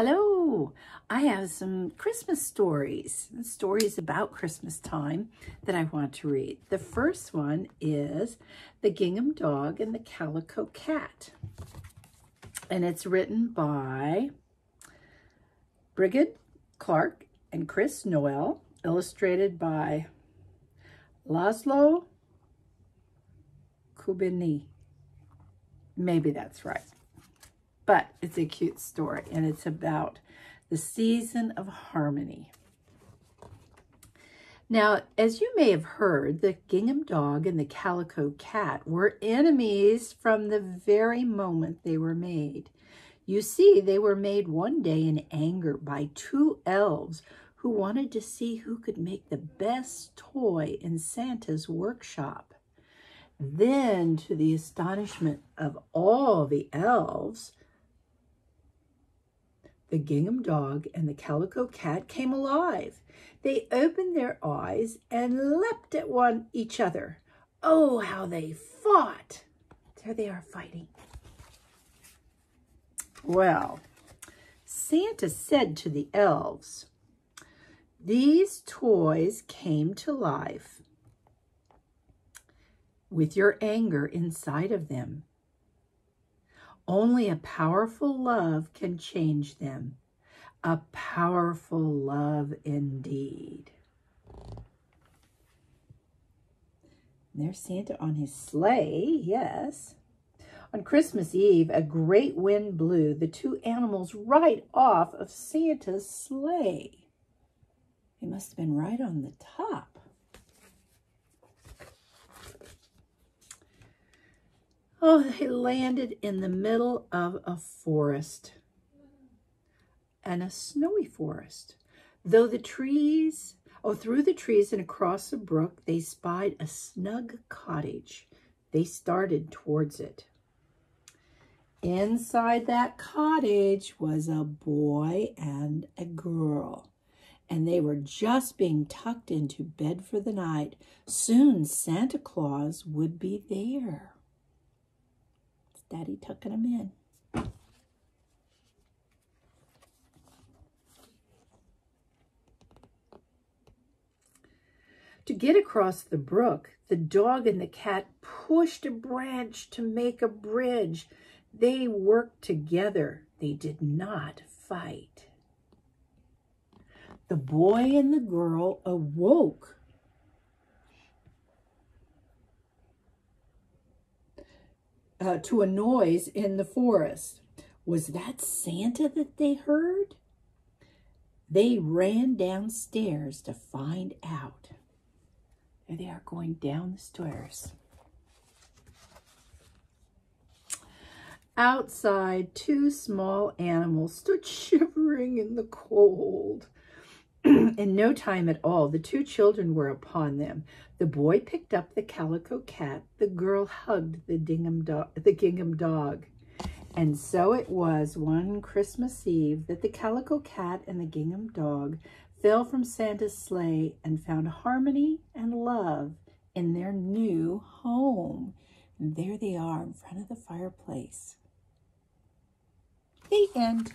Hello, I have some Christmas stories, stories about Christmas time that I want to read. The first one is The Gingham Dog and the Calico Cat. And it's written by Brigid Clark and Chris Noel, illustrated by Laszlo Kubinyi. Maybe that's right but it's a cute story and it's about the season of harmony. Now, as you may have heard, the gingham dog and the calico cat were enemies from the very moment they were made. You see, they were made one day in anger by two elves who wanted to see who could make the best toy in Santa's workshop. Then, to the astonishment of all the elves, the gingham dog and the calico cat came alive. They opened their eyes and leapt at one each other. Oh, how they fought. There they are fighting. Well, Santa said to the elves, These toys came to life with your anger inside of them. Only a powerful love can change them. A powerful love indeed. there's Santa on his sleigh, yes. On Christmas Eve, a great wind blew the two animals right off of Santa's sleigh. They must have been right on the top. Oh, they landed in the middle of a forest and a snowy forest. Though the trees, oh, through the trees and across the brook, they spied a snug cottage. They started towards it. Inside that cottage was a boy and a girl, and they were just being tucked into bed for the night. Soon Santa Claus would be there. Daddy tucking them in. To get across the brook, the dog and the cat pushed a branch to make a bridge. They worked together. They did not fight. The boy and the girl awoke uh, to a noise in the forest. Was that Santa that they heard? They ran downstairs to find out. There they are going down the stairs. Outside, two small animals stood shivering in the cold. in no time at all, the two children were upon them. The boy picked up the calico cat. The girl hugged the, dingham the gingham dog. And so it was one Christmas Eve that the calico cat and the gingham dog fell from Santa's sleigh and found harmony and love in their new home. And there they are in front of the fireplace. The end.